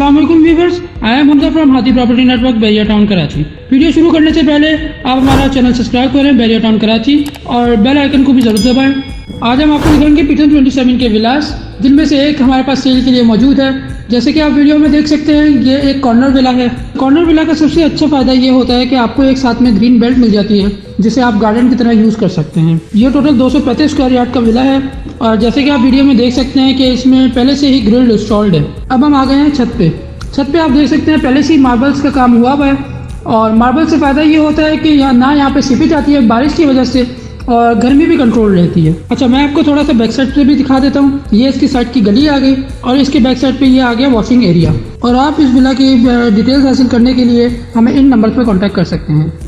वालेकुम viewers I am Hamza from Hathi property network Bahria town Karachi video शुरू करने से पहले आप हमारा चैनल सब्सक्राइब करें बैरिया टाउन कराची और बेल आइकन को भी ज़रूर दबाएँ। आज हम आपको दिखाएँगे पीटन 27 के विलास, जिनमें से एक हमारे पास सेल के लिए मौजूद है। जैसे कि आप वीडियो में देख सकते हैं, ये एक कॉर्नर विला है। कॉर्नर विला का सबसे अच्छा फ़ायदा ये होता है कि आपको एक साथ में ग्रीन बेल्ट मिल जाती है, जिसे आप गार्डन की तरह यूज़ कर सकते हैं। ये टोटल दो स्क्वायर यार्ड का विला है। और जैसे कि आप वीडियो में देख सकते हैं कि इसमें पहले से ही ग्रिल्ड इंस्टॉल्ड है। अब हम आ गए हैं छत पे। छत पे आप देख सकते हैं पहले से ही मार्बल्स का काम हुआ हुआ है और मार्बल से फ़ायदा ये होता है कि यहाँ ना यहाँ पे सीपेज आती है बारिश की वजह से और गर्मी भी कंट्रोल रहती है। अच्छा मैं आपको थोड़ा सा बैक साइड पे भी दिखा देता हूँ। ये इसकी साइड की गली आ गई और इसके बैक साइड पे ये आ गया वॉशिंग एरिया। और आप इस विला की डिटेल्स हासिल करने के लिए हमें इन नंबर पर कॉन्टैक्ट कर सकते हैं।